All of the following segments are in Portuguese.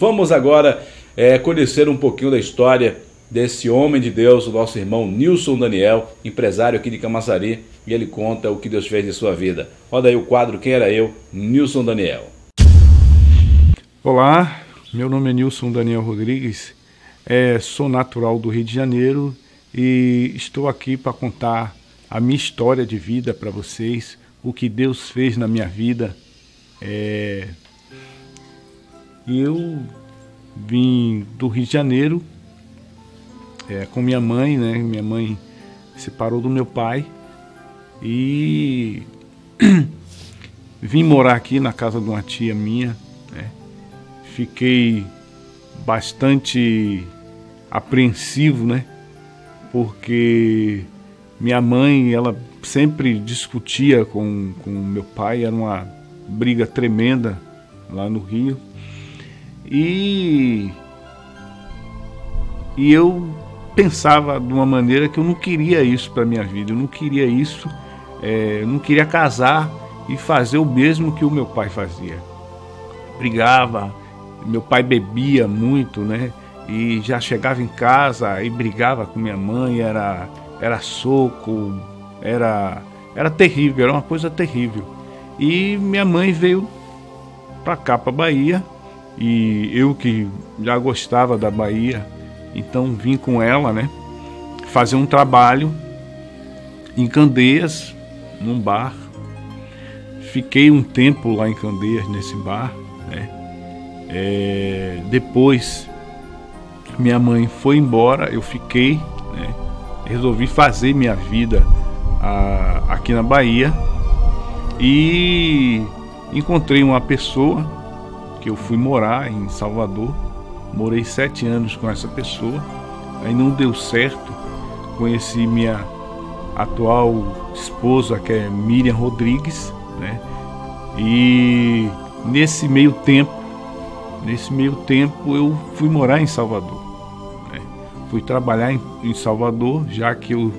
Vamos agora é, conhecer um pouquinho da história desse homem de Deus, o nosso irmão Nilson Daniel, empresário aqui de Camaçari, e ele conta o que Deus fez em sua vida. Roda aí o quadro Quem Era Eu, Nilson Daniel. Olá, meu nome é Nilson Daniel Rodrigues, é, sou natural do Rio de Janeiro e estou aqui para contar a minha história de vida para vocês, o que Deus fez na minha vida. É, eu vim do Rio de Janeiro é, com minha mãe, né? Minha mãe separou do meu pai e vim morar aqui na casa de uma tia minha. Né? Fiquei bastante apreensivo, né? Porque minha mãe, ela sempre discutia com, com meu pai, era uma briga tremenda lá no Rio. E, e eu pensava de uma maneira que eu não queria isso para minha vida, eu não queria isso, é, eu não queria casar e fazer o mesmo que o meu pai fazia. Brigava, meu pai bebia muito, né? E já chegava em casa e brigava com minha mãe, era, era soco, era, era terrível, era uma coisa terrível. E minha mãe veio para cá, para Bahia, e eu que já gostava da Bahia, então vim com ela, né? Fazer um trabalho em Candeias, num bar. Fiquei um tempo lá em Candeias, nesse bar, né? É, depois minha mãe foi embora, eu fiquei, né? Resolvi fazer minha vida a, aqui na Bahia e encontrei uma pessoa que eu fui morar em Salvador. Morei sete anos com essa pessoa. Aí não deu certo. Conheci minha atual esposa, que é Miriam Rodrigues, né? E nesse meio tempo, nesse meio tempo eu fui morar em Salvador. Né? Fui trabalhar em, em, Salvador, já que eu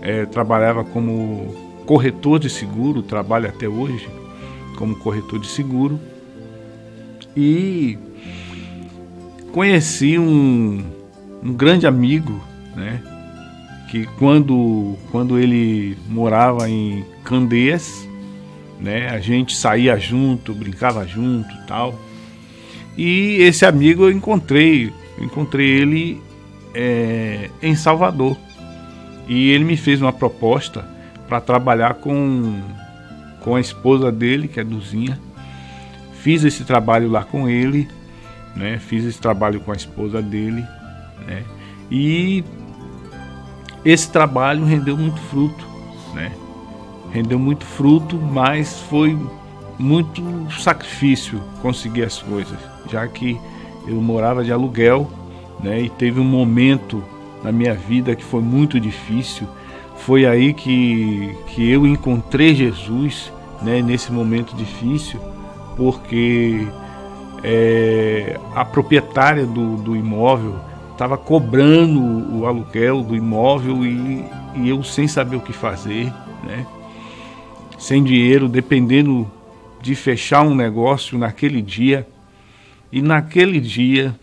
é, trabalhava como corretor de seguro, trabalho até hoje como corretor de seguro e conheci um, um grande amigo, né? Que quando, quando ele morava em Candeias, né? A gente saía junto, brincava junto tal. E esse amigo eu encontrei, encontrei ele é, em Salvador. E ele me fez uma proposta para trabalhar com, com a esposa dele, que é Duzinha, Fiz esse trabalho lá com ele, né? Fiz esse trabalho com a esposa dele, né? E esse trabalho rendeu muito fruto, né? Rendeu muito fruto, mas foi muito sacrifício conseguir as coisas, já que eu morava de aluguel, né? E teve um momento na minha vida que foi muito difícil. Foi aí que, que eu encontrei Jesus, né? Nesse momento difícil porque é, a proprietária do, do imóvel estava cobrando o aluguel do imóvel e, e, eu sem saber o que fazer, né? sem dinheiro, dependendo de fechar um negócio naquele dia. E naquele dia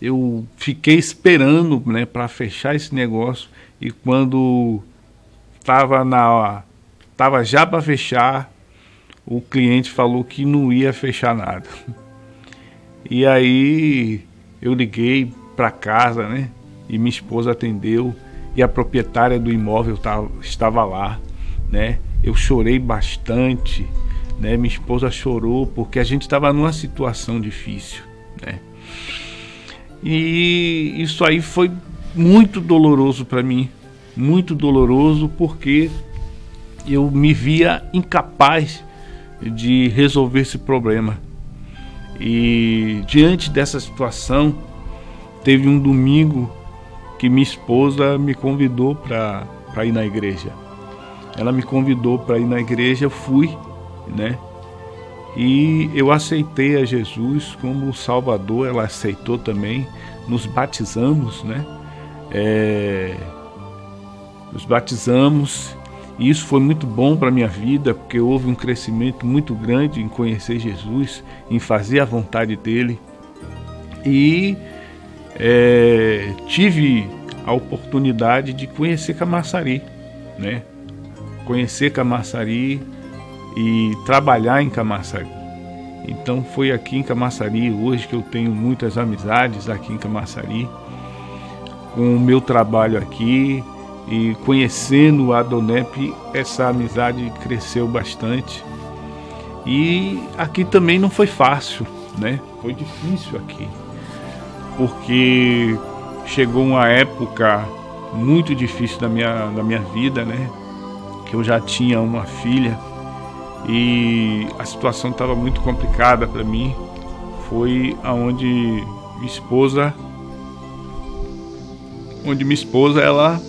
eu fiquei esperando né, para fechar esse negócio e quando estava na tava já para fechar o cliente falou que não ia fechar nada. E aí eu liguei para casa, né? E minha esposa atendeu e a proprietária do imóvel tava, estava lá, né? Eu chorei bastante, né? Minha esposa chorou porque a gente estava numa situação difícil, né? E isso aí foi muito doloroso para mim, muito doloroso porque eu me via incapaz de resolver esse problema. E diante dessa situação, teve um domingo que minha esposa me convidou para ir na igreja. Ela me convidou para ir na igreja, eu fui, né? E eu aceitei a Jesus como Salvador, ela aceitou também, nos batizamos, né? É, nos batizamos E isso foi muito bom para minha vida, porque houve um crescimento muito grande em conhecer Jesus, em fazer a vontade dele. E é, tive a oportunidade de conhecer Camaçari, né? Conhecer Camaçari e trabalhar em Camaçari. Então foi aqui em Camaçari hoje que eu tenho muitas amizades aqui em Camaçari. Com o meu trabalho aqui e conhecendo a Donep, essa amizade cresceu bastante. E aqui também não foi fácil, né? Foi difícil aqui. Porque chegou uma época muito difícil da minha, da minha vida, né? Que eu já tinha uma filha e a situação estava muito complicada para mim. Foi aonde minha esposa, onde minha esposa ela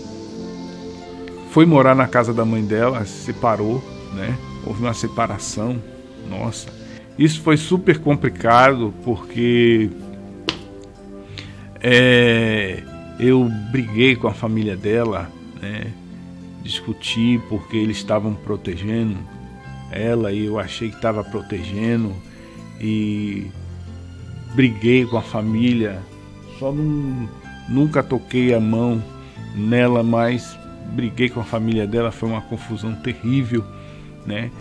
foi morar na casa da mãe dela, se separou, né? Houve uma separação, nossa. Isso foi super complicado porque é, eu briguei com a família dela, né? discuti porque eles estavam protegendo ela e eu achei que estava protegendo e briguei com a família. Só não, nunca toquei a mão nela, mas briguei com a família dela, foi uma confusão terrível, né?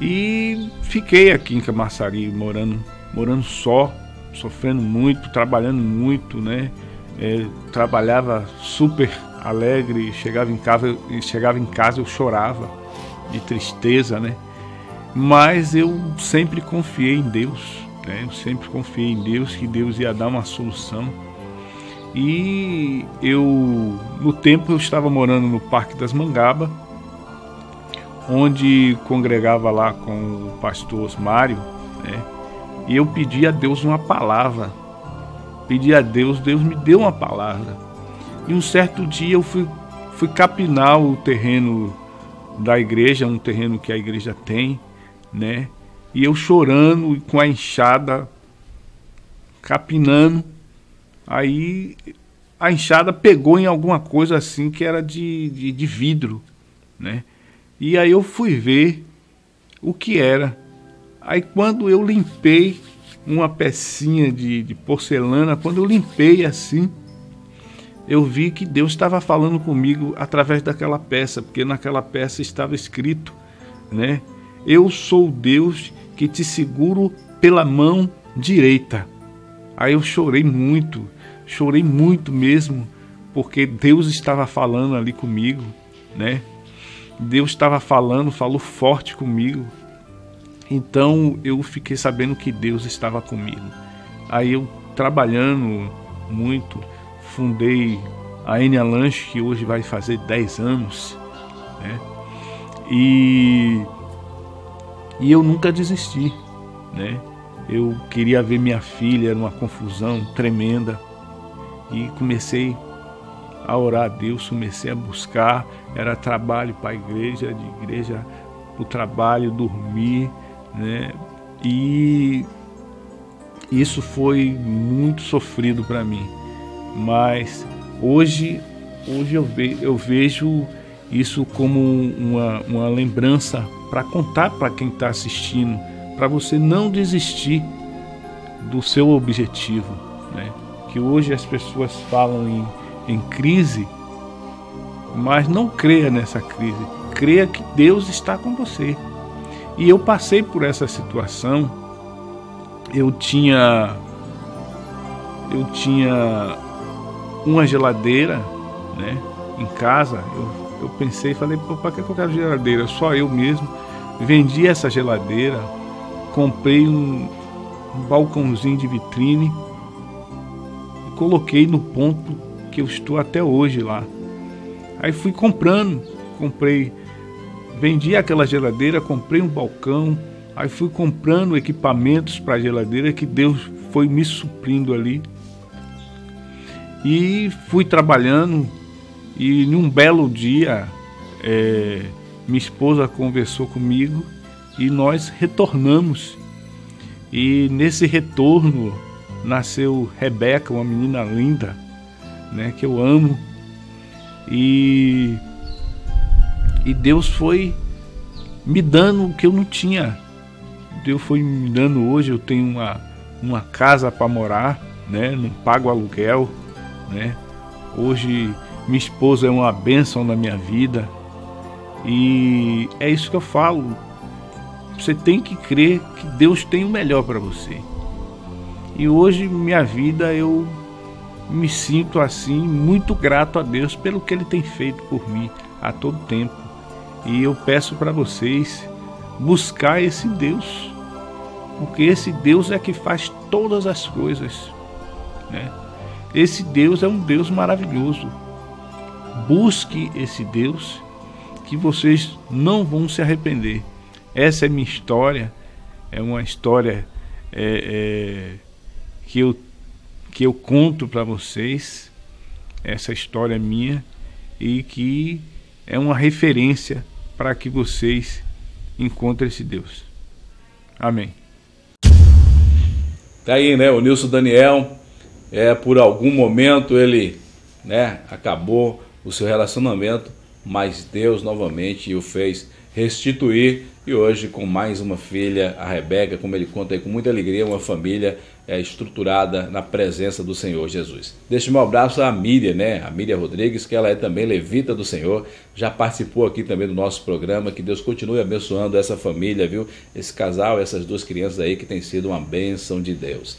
E fiquei aqui em Camaçari, morando, morando só, sofrendo muito, trabalhando muito, né? É, trabalhava super alegre, chegava em casa e chegava em casa eu chorava de tristeza, né? Mas eu sempre confiei em Deus, né? Eu sempre confiei em Deus que Deus ia dar uma solução. E eu no tempo eu estava morando no Parque das Mangaba, onde congregava lá com o pastor Osmário, né? E eu pedi a Deus uma palavra. Pedi a Deus, Deus me deu uma palavra. E um certo dia eu fui, fui capinar o terreno da igreja, um terreno que a igreja tem, né? E eu chorando com a enxada, capinando. Aí a enxada pegou em alguma coisa assim que era de, de, de vidro, né? E aí eu fui ver o que era. Aí quando eu limpei uma pecinha de, de porcelana, quando eu limpei assim, eu vi que Deus estava falando comigo através daquela peça, porque naquela peça estava escrito, né? Eu sou Deus que te seguro pela mão direita. Aí eu chorei muito, chorei muito mesmo, porque Deus estava falando ali comigo, né? Deus estava falando, falou forte comigo. Então eu fiquei sabendo que Deus estava comigo. Aí eu trabalhando muito, fundei a Enia Lanche, que hoje vai fazer 10 anos, né? E, e eu nunca desisti, né? Eu queria ver minha filha, era uma confusão tremenda. E comecei a orar a Deus, comecei a buscar, era trabalho para a igreja, de igreja para o trabalho, dormir, né? E isso foi muito sofrido para mim, mas hoje, hoje eu, ve, eu vejo isso como uma, uma lembrança para contar para quem está assistindo, para você não desistir do seu objetivo, né? Que hoje as pessoas falam em, em crise, mas não creia nessa crise, creia que Deus está com você. E eu passei por essa situação. Eu tinha eu tinha uma geladeira, né, em casa. Eu, eu pensei falei, para que eu quero geladeira? Só eu mesmo. Vendi essa geladeira, comprei um, um balcãozinho de vitrine coloquei no ponto que eu estou até hoje lá. Aí fui comprando, comprei Vendi aquela geladeira, comprei um balcão, aí fui comprando equipamentos para a geladeira que Deus foi me suprindo ali. E fui trabalhando e num belo dia é, minha esposa conversou comigo e nós retornamos. E nesse retorno nasceu Rebeca, uma menina linda, né, que eu amo. E E Deus foi me dando o que eu não tinha. Deus foi me dando hoje, eu tenho uma, uma casa para morar, né? Não pago aluguel, né? Hoje minha esposa é uma bênção na minha vida. E é isso que eu falo. Você tem que crer que Deus tem o melhor para você. E hoje minha vida eu me sinto assim muito grato a Deus pelo que ele tem feito por mim a todo tempo. E eu peço para vocês buscar esse Deus, porque esse Deus é que faz todas as coisas, né? Esse Deus é um Deus maravilhoso. Busque esse Deus que vocês não vão se arrepender. Essa é minha história, é uma história é, é, que, eu, que eu conto para vocês, essa história minha, e que é uma referência para que vocês encontrem esse Deus. Amém. Tá aí, né? O Nilson Daniel, é, por algum momento ele né, acabou o seu relacionamento, mas Deus novamente o fez restituir e hoje com mais uma filha, a Rebeca, como ele conta aí com muita alegria, uma família é, estruturada na presença do Senhor Jesus. Deixe meu abraço à Miriam, né? A Miriam Rodrigues, que ela é também levita do Senhor, já participou aqui também do nosso programa. Que Deus continue abençoando essa família, viu? Esse casal, essas duas crianças aí que tem sido uma bênção de Deus.